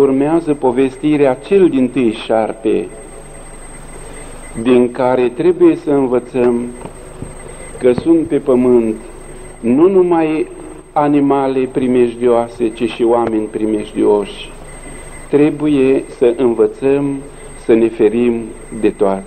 urmează povestirea cel din tâi șarpe, din care trebuie să învățăm că sunt pe pământ nu numai animale primejdioase, ci și oameni primejdioși. Trebuie să învățăm să ne ferim de toate.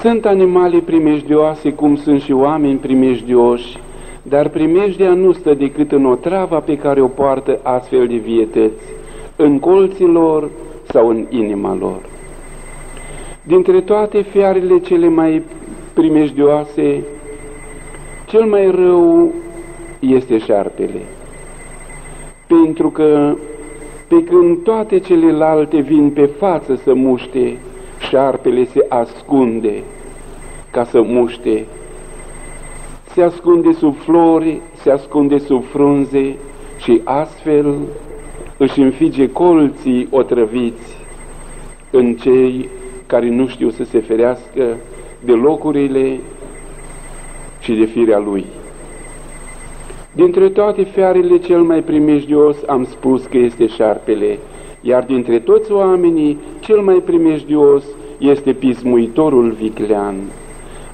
Sunt animale primejdioase cum sunt și oameni primejdioși, dar primejdea nu stă decât în o travă pe care o poartă astfel de vietăți, în colții lor sau în inima lor. Dintre toate fiarele cele mai primejdioase, cel mai rău este șarpele, pentru că pe când toate celelalte vin pe față să muște, șarpele se ascunde ca să muște. Se ascunde sub flori, se ascunde sub frunze și astfel își înfige colții otrăviți în cei care nu știu să se ferească de locurile și de firea lui. Dintre toate fiarele cel mai primejdios am spus că este șarpele, iar dintre toți oamenii cel mai primejdios este pismuitorul viclean.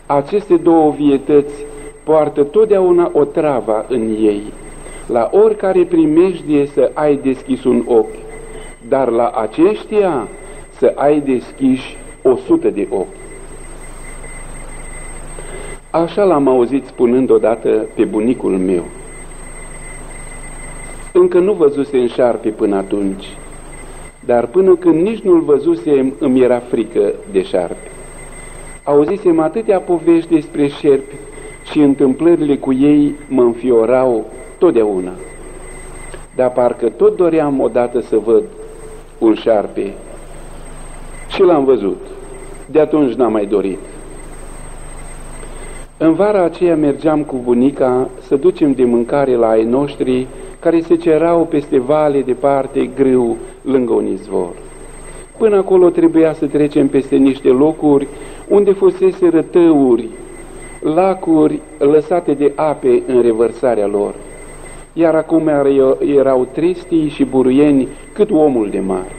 Aceste două vietăți poartă totdeauna o travă în ei. La oricare primejdie să ai deschis un ochi, dar la aceștia să ai deschiși o sută de ochi. Așa l-am auzit spunând odată pe bunicul meu. Încă nu văzuse în șarpe până atunci, dar până când nici nu-l văzusem îmi era frică de șarpe. Auzisem atâtea povești despre șerpi și întâmplările cu ei mă înfiorau totdeauna. Dar parcă tot doream odată să văd un șarpe și l-am văzut. De atunci n-am mai dorit. În vara aceea mergeam cu bunica să ducem de mâncare la ai noștri care se cerau peste vale departe grâu lângă un izvor. Până acolo trebuia să trecem peste niște locuri unde fusese rătăuri, lacuri lăsate de ape în revărsarea lor. Iar acum erau tristii și buruieni cât omul de mare.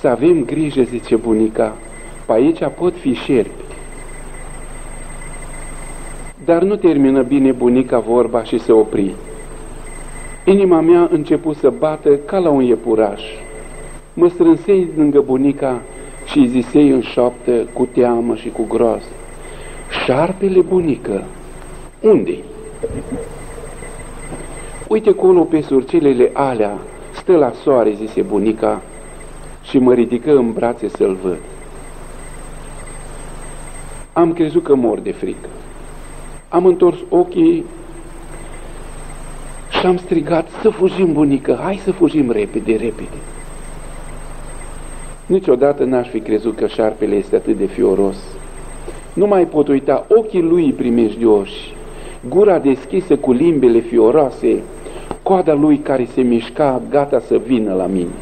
Să avem grijă, zice bunica, pe aici pot fi șerpi. Dar nu termină bine bunica vorba și se opri. Inima mea a început să bată ca la un iepuraș. Mă strânsei lângă bunica și zisei în șoaptă cu teamă și cu groaz. Șarpele bunică, unde -i? Uite colo pe surcelele alea, stă la soare, zise bunica, și mă ridică în brațe să-l văd. Am crezut că mor de frică. Am întors ochii și am strigat, să fugim, bunică, hai să fugim repede, repede. Niciodată n-aș fi crezut că șarpele este atât de fioros. Nu mai pot uita ochii lui primejdioși, gura deschisă cu limbele fioroase, coada lui care se mișca, gata să vină la mine.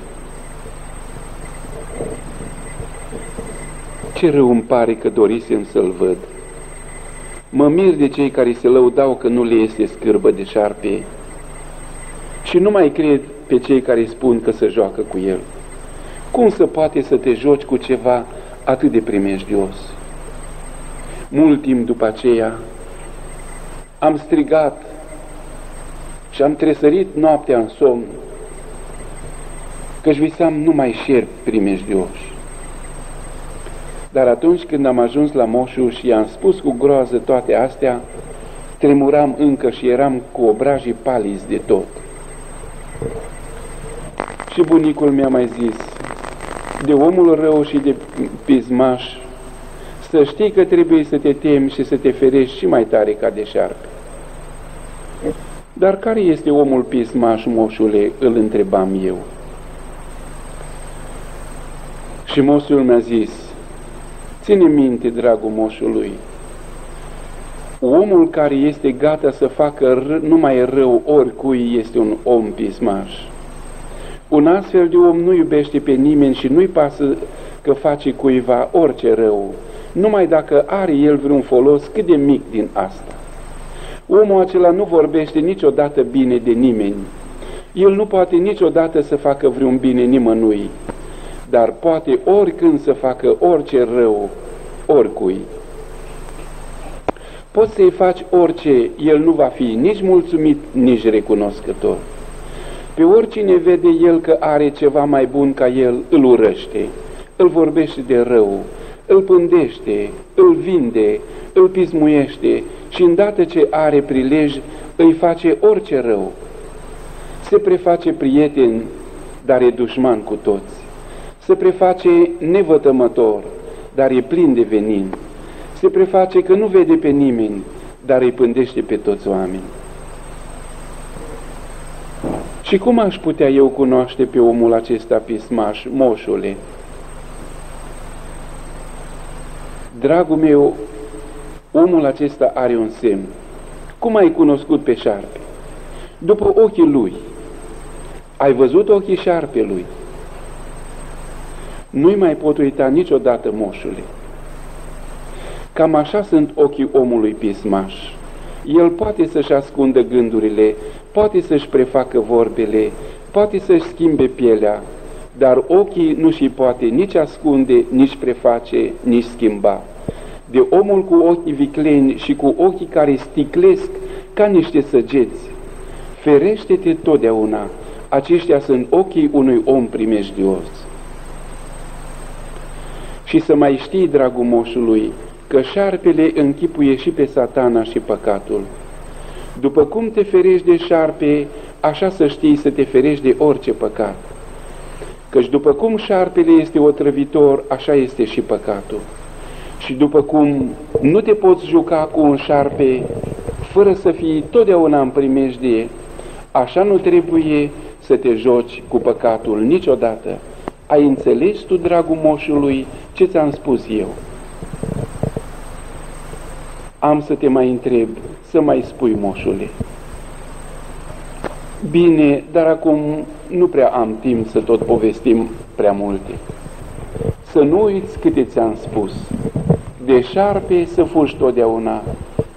Ce rău îmi pare că dorisem să-l văd. Mă mir de cei care se lăudau că nu le este scârbă de șarpe și nu mai cred pe cei care spun că se joacă cu el. Cum să poate să te joci cu ceva atât de primejdios? Mult timp după aceea am strigat și am tresărit noaptea în somn, căci visam numai șerpi primejdioși. Dar atunci când am ajuns la moșul și i-am spus cu groază toate astea, tremuram încă și eram cu obrajii palizi de tot. Și bunicul mi-a mai zis, de omul rău și de pismaș, să știi că trebuie să te temi și să te ferești și mai tare ca de șarpe. Dar care este omul pismaș, moșule? îl întrebam eu. Și moșul mi-a zis, ține minte, dragul moșului, omul care este gata să facă numai rău oricui este un om pismaș. Un astfel de om nu iubește pe nimeni și nu-i pasă că face cuiva orice rău, numai dacă are el vreun folos cât de mic din asta. Omul acela nu vorbește niciodată bine de nimeni, El nu poate niciodată să facă vreun bine nimănui, dar poate oricând să facă orice rău, oricui. Poți să-i faci orice, el nu va fi nici mulțumit, nici recunoscător. Pe oricine vede el că are ceva mai bun ca el, îl urăște, îl vorbește de rău, îl pândește, îl vinde, îl pismuiește și îndată ce are prilej, îi face orice rău. Se preface prieten, dar e dușman cu toți. Se preface nevătămător, dar e plin de venin. Se preface că nu vede pe nimeni, dar îi pândește pe toți oamenii. Și cum aș putea eu cunoaște pe omul acesta pismaș, moșule? Dragul meu, omul acesta are un semn. Cum ai cunoscut pe șarpe? După ochii lui. Ai văzut ochii șarpelui? Nu-i mai pot uita niciodată, moșule. Cam așa sunt ochii omului pismaș. El poate să-și ascundă gândurile, poate să-și prefacă vorbele, poate să-și schimbe pielea, dar ochii nu și poate nici ascunde, nici preface, nici schimba. De omul cu ochii vicleni și cu ochii care sticlesc ca niște săgeți, ferește-te totdeauna, aceștia sunt ochii unui om primejdios. Și să mai știi, dragul moșului, că șarpele închipuie și pe satana și păcatul. După cum te ferești de șarpe, așa să știi să te ferești de orice păcat. Căci după cum șarpele este otrăvitor, așa este și păcatul. Și după cum nu te poți juca cu un șarpe fără să fii totdeauna în primejdie, așa nu trebuie să te joci cu păcatul niciodată. Ai înțeles tu, dragul moșului, ce ți-am spus eu? Am să te mai întreb, să mai spui, moșule. Bine, dar acum nu prea am timp să tot povestim prea multe. Să nu uiți câte ți-am spus. De șarpe să fugi totdeauna,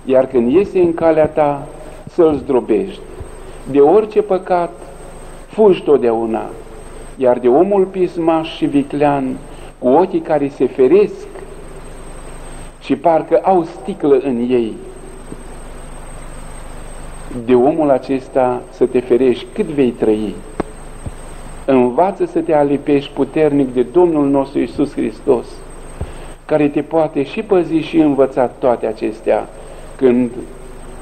iar când iese în calea ta, să-l zdrobești. De orice păcat, fugi totdeauna, iar de omul pismaș și viclean, cu ochii care se feresc și parcă au sticlă în ei, de omul acesta să te ferești cât vei trăi. Învață să te alipești puternic de Domnul nostru Isus Hristos, care te poate și păzi și învăța toate acestea, când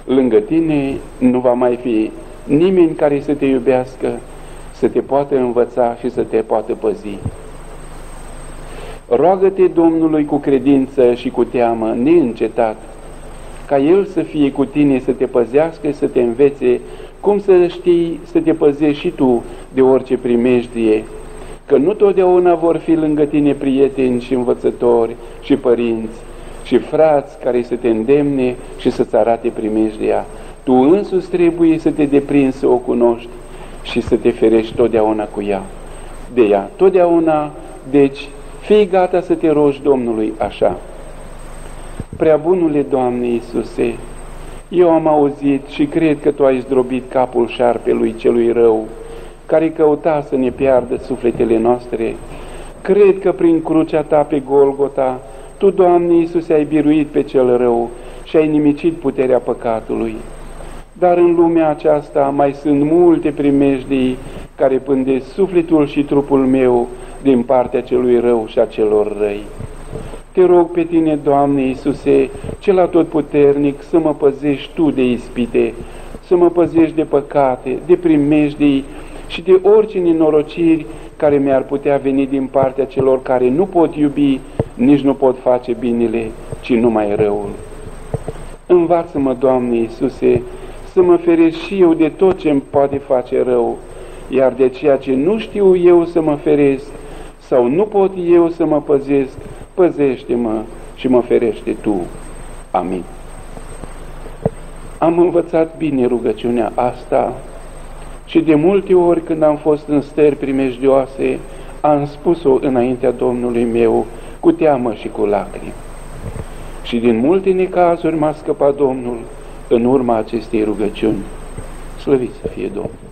lângă tine nu va mai fi nimeni care să te iubească, să te poată învăța și să te poată păzi. Roagă-te Domnului cu credință și cu teamă, neîncetat, ca El să fie cu tine, să te păzească, să te învețe, cum să știi să te păzești și tu de orice primejdie, că nu totdeauna vor fi lângă tine prieteni și învățători și părinți și frați care să te îndemne și să-ți arate primejdia. Tu însuți trebuie să te deprinzi să o cunoști și să te ferești totdeauna cu ea. De ea, totdeauna, deci, fii gata să te rogi Domnului așa. Prea bunule Doamne Iisuse, eu am auzit și cred că Tu ai zdrobit capul șarpelui celui rău, care căuta să ne piardă sufletele noastre. Cred că prin crucea Ta pe Golgota, Tu, Doamne Iisuse, ai biruit pe cel rău și ai nimicit puterea păcatului. Dar în lumea aceasta mai sunt multe primejdii care pândesc sufletul și trupul meu din partea celui rău și a celor răi. Te rog pe tine, Doamne Iisuse, cel atotputernic, să mă păzești Tu de ispite, să mă păzești de păcate, de primejdii și de orice nenorociri care mi-ar putea veni din partea celor care nu pot iubi, nici nu pot face binele, ci numai răul. Învață-mă, Doamne Iisuse, să mă feresc și eu de tot ce îmi poate face rău, iar de ceea ce nu știu eu să mă feresc sau nu pot eu să mă păzesc, păzește-mă și mă ferește Tu. Amin. Am învățat bine rugăciunea asta și de multe ori când am fost în stări primejdioase, am spus-o înaintea Domnului meu cu teamă și cu lacrimi. Și din multe necazuri m-a scăpat Domnul în urma acestei rugăciuni. Slăvit să fie Domnul!